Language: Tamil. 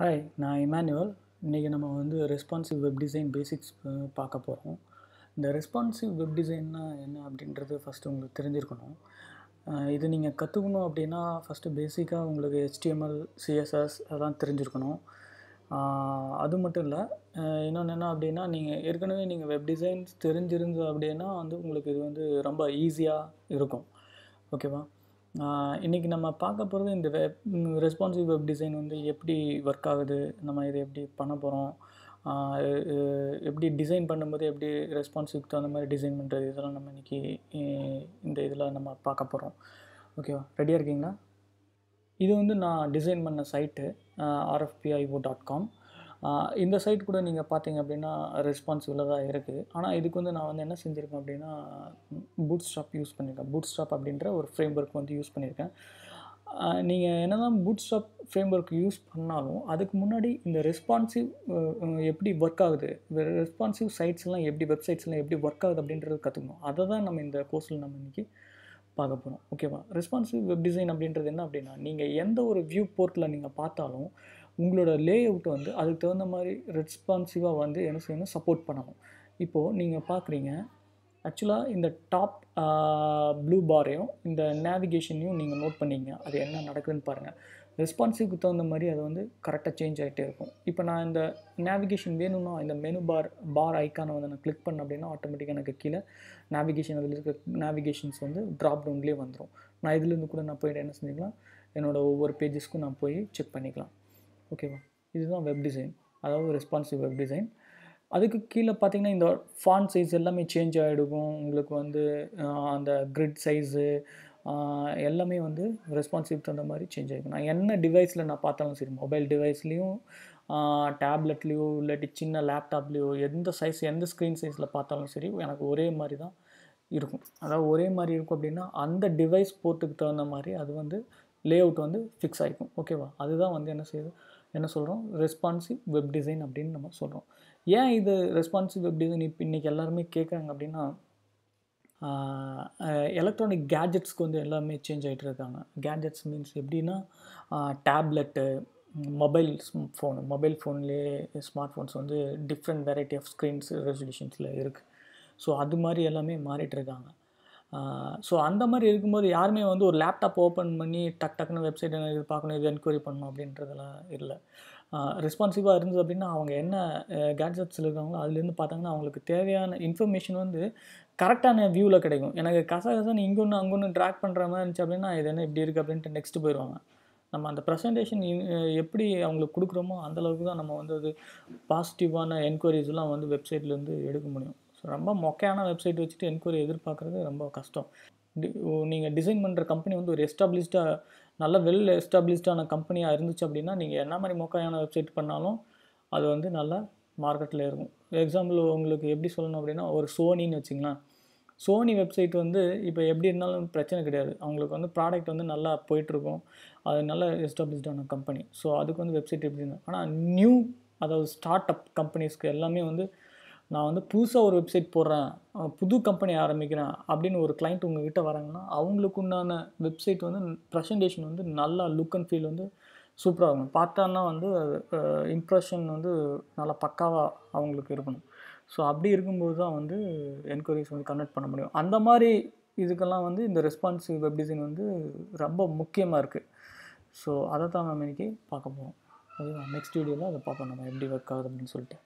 ஹாய் நான் இமானுவல். இன்றைக்கி நம்ம வந்து ரெஸ்பான்சிவ் வெப் டிசைன் பேசிக்ஸ் பார்க்க போகிறோம் இந்த ரெஸ்பான்சிவ் வெப் டிசைன்னா என்ன அப்படின்றது ஃபஸ்ட்டு உங்களுக்கு தெரிஞ்சிருக்கணும். இது நீங்கள் கற்றுக்கணும் அப்படின்னா ஃபஸ்ட்டு பேசிக்காக உங்களுக்கு ஹெச்டிஎம்எல் சிஎஸ்எஸ் அதெல்லாம் தெரிஞ்சிருக்கணும். அது மட்டும் இல்லை இன்னொன்று என்ன அப்படின்னா நீங்கள் ஏற்கனவே நீங்கள் வெப் டிசைன்ஸ் தெரிஞ்சிருந்து அப்படின்னா வந்து உங்களுக்கு இது வந்து ரொம்ப ஈஸியாக இருக்கும். ஓகேவா இன்றைக்கி நம்ம பார்க்க போகிறது இந்த வெப் ரெஸ்பான்சிவ் வெப் டிசைன் வந்து எப்படி ஒர்க் ஆகுது நம்ம இதை எப்படி பண்ண போகிறோம் எப்படி டிசைன் பண்ணும்போது எப்படி ரெஸ்பான்சிவ்க்கு தகுந்த மாதிரி டிசைன் பண்ணுறது இதெல்லாம் நம்ம இன்றைக்கி இந்த இதில் நம்ம பார்க்க போகிறோம் ஓகேவா ரெடியாக இருக்கீங்களா? இது வந்து நான் டிசைன் பண்ண சைட்டு ஆர்எஃபிஐஓ டாட் காம் இந்த சைட் கூட நீங்கள் பார்த்தீங்க அப்படின்னா ரெஸ்பான்சிபிளாக தான் இருக்குது ஆனால் இதுக்கு வந்து நான் வந்து என்ன செஞ்சுருக்கேன் அப்படின்னா பூட் ஸ்டாப் யூஸ் பண்ணியிருக்கேன் பூட் ஸ்டாப் அப்படின்ற ஒரு ஃப்ரேம் ஒர்க் வந்து யூஸ் பண்ணியிருக்கேன் நீங்கள் என்ன தான் boot stop framework use பண்ணாலும் அதுக்கு முன்னாடி இந்த ரெஸ்பான்சிவ் எப்படி ஒர்க் ஆகுது? ரெஸ்பான்சிவ் சைட்ஸ்லாம் எப்படி வெப்சைட்ஸ்லாம் எப்படி ஒர்க் ஆகுது அப்படின்றது கற்றுக்கணும் அதை தான் நம்ம இந்த கோர்ஸில் நம்ம இன்றைக்கி பார்க்க போகிறோம் ஓகேவா ரெஸ்பான்சிவ் வெப் டிசைன் அப்படின்றது என்ன அப்படின்னா நீங்கள் எந்த ஒரு வியூ போர்ட்டில் நீங்கள் பார்த்தாலும் உங்களோட லே அவுட் வந்து அதுக்கு தகுந்த மாதிரி ரெஸ்பான்சிவாக வந்து என்ன செய்யணும்? சப்போர்ட் பண்ணணும். இப்போது நீங்கள் பார்க்குறீங்க ஆக்சுவலாக இந்த டாப் ப்ளூ பாரையும் இந்த நேவிகேஷனையும் நீங்கள் நோட் பண்ணிங்க. அது என்ன நடக்குதுன்னு பாருங்கள் ரெஸ்பான்சிவ்க்கு தகுந்த மாதிரி அது வந்து கரெக்டாக சேஞ்ச் ஆகிட்டே இருக்கும். இப்போ நான் இந்த நேவிகேஷன் வேணும்னா இந்த மெனு பார் பார் ஐக்கானை வந்து நான் கிளிக் பண்ண அப்படின்னா ஆட்டோமேட்டிக்காக எனக்கு கீழே நேவிகேஷன் அதில் இருக்க நேவிகேஷன்ஸ் வந்து ட்ராப் டவுன்லேயே வந்துடும் நான் இதுலேருந்து கூட நான் போயிட்டு என்ன செஞ்சுக்கலாம் என்னோடய ஒவ்வொரு பேஜஸ்க்கும் நான் போய் செக் பண்ணிக்கலாம். ஓகேவா இதுதான் வெப் டிசைன் அதாவது ரெஸ்பான்சிவ் வெப் டிசைன் அதுக்கு கீழே பார்த்தீங்கன்னா இந்த ஃபான் சைஸ் எல்லாமே சேஞ்ச் ஆகிடுக்கும் உங்களுக்கு வந்து அந்த கிரிட் சைஸு எல்லாமே வந்து ரெஸ்பான்சிவ் தகுந்த மாதிரி சேஞ்ச் ஆகிடும் நான் என்ன டிவைஸில் நான் பார்த்தாலும் சரி மொபைல் டிவைஸ்லேயும் டேப்லெட்லேயோ இல்லாட்டி சின்ன லேப்டாப்லேயோ எந்த சைஸ் எந்த ஸ்க்ரீன் சைஸில் பார்த்தாலும் சரி எனக்கு ஒரே மாதிரி தான் இருக்கும். அதாவது ஒரே மாதிரி இருக்கும் அப்படின்னா அந்த டிவைஸ் போர்ட்டுக்கு தகுந்த மாதிரி அது வந்து லே அவுட் வந்து ஃபிக்ஸ் ஆகிக்கும் ஓகேவா அதுதான் வந்து என்ன செய்யுது? என்ன சொல்கிறோம் ரெஸ்பான்சிவ் வெப் டிசைன் அப்படின்னு நம்ம சொல்கிறோம் ஏன் இது ரெஸ்பான்சிவ் வெப் டிசைன் இப்போ இன்றைக்கி எல்லாருமே கேட்குறாங்க அப்படின்னா எலக்ட்ரானிக் கேஜெட்ஸ்க்கு வந்து எல்லாமே சேஞ்ச் ஆகிட்டு இருக்காங்க கேஜெட்ஸ் மீன்ஸ் எப்படின்னா டேப்லெட்டு மொபைல் ஃபோனு மொபைல் ஃபோன்லேயே ஸ்மார்ட் ஃபோன்ஸ் வந்து டிஃப்ரெண்ட் வெரைட்டி ஆஃப் ஸ்க்ரீன்ஸ் ரெசல்யூஷன்ஸில் இருக்குது ஸோ அது மாதிரி எல்லாமே மாறிட்டுருக்காங்க. ஸோ அந்த மாதிரி இருக்கும்போது யாருமே வந்து ஒரு லேப்டாப் ஓப்பன் பண்ணி டக் டக்குன்னு வெப்சைட் இது பார்க்கணும் இது என்கொயரி பண்ணணும் அப்படின்றதெல்லாம் இல்லை. ரெஸ்பான்சிவாக இருந்தது அப்படின்னா அவங்க என்ன கேட்ஜெட்ஸில் இருக்காங்களோ அதுலேருந்து பார்த்தாங்கன்னா அவங்களுக்கு தேவையான இன்ஃபர்மேஷன் வந்து கரெக்டான வியூவில் கிடைக்கும். எனக்கு கச கசன்னு இங்கே ஒன்று அங்கே ஒன்று ட்ராக் பண்ணுற மாதிரி இருந்துச்சு அப்படின்னா இது என்ன இப்படி இருக்குது அப்படின்ட்டு நெக்ஸ்ட்டு போயிடுவாங்க நம்ம அந்த ப்ரெசன்டேஷன் எப்படி அவங்களுக்கு கொடுக்குறோமோ அந்தளவுக்கு தான் நம்ம வந்து அது பாசிட்டிவான என்கொயரிஸ்லாம் வந்து வெப்சைட்லேருந்து எடுக்க முடியும். ஸோ ரொம்ப மொக்கையான வெப்சைட் வச்சுட்டு என்கொயரி எதிர்பார்க்குறது ரொம்ப கஷ்டம். நீங்கள் டிசைன் பண்ணுற கம்பெனி வந்து ஒரு எஸ்டாப்ளிஷ்டாக நல்ல வெல் எஸ்டாப்ளிஷ்டான கம்பெனியாக இருந்துச்சு அப்படின்னா நீங்கள் என்ன மாதிரி மோக்காயான வெப்சைட் பண்ணாலும் அது வந்து நல்லா மார்க்கெட்டில் இருக்கும். எக்ஸாம்பிள் உங்களுக்கு எப்படி சொல்லணும் அப்படின்னா ஒரு சோனின்னு வச்சிங்களேன். சோனி வெப்சைட் வந்து இப்போ எப்படி இருந்தாலும் பிரச்சனை கிடையாது. அவங்களுக்கு வந்து ப்ராடக்ட் வந்து நல்லா போயிட்டுருக்கும். அது நல்ல எஸ்டாப்ளிஷ்டான கம்பெனி ஸோ அதுக்கு வந்து வெப்சைட் எப்படி இருந்தால் ஆனால் நியூ அதாவது ஸ்டார்ட் அப் கம்பெனிஸ்க்கு எல்லாமே வந்து நான் வந்து புதுசாக ஒரு வெப்சைட் போடுறேன் புது கம்பெனி ஆரம்பிக்கிறேன் அப்படின்னு ஒரு கிளைண்ட் உங்ககிட்ட வராங்கன்னா அவங்களுக்கு உண்டான வெப்சைட் வந்து ப்ரெசன்டேஷன் வந்து நல்லா லுக் அண்ட் ஃபீல் வந்து சூப்பராக இருக்கும். பார்த்தான்னா வந்து இம்ப்ரெஷன் வந்து நல்லா பக்காவாக அவங்களுக்கு இருக்கணும். ஸோ அப்படி இருக்கும்போது தான் வந்து என்கொயரிஸ் வந்து கன்வெர்ட் பண்ண முடியும். அந்த மாதிரி இதுக்கெல்லாம் வந்து இந்த ரெஸ்பான்சிவ் வெப் டிசைன் வந்து ரொம்ப முக்கியமாக இருக்குது ஸோ அதை தான் நம்ம இன்றைக்கி பார்க்க போகிறோம் அதுதான் நெக்ஸ்ட் வீடியோவில் அதை பார்ப்போம் நம்ம எப்படி ஒர்க் ஆகுது அப்படின்னு சொல்லிட்டு.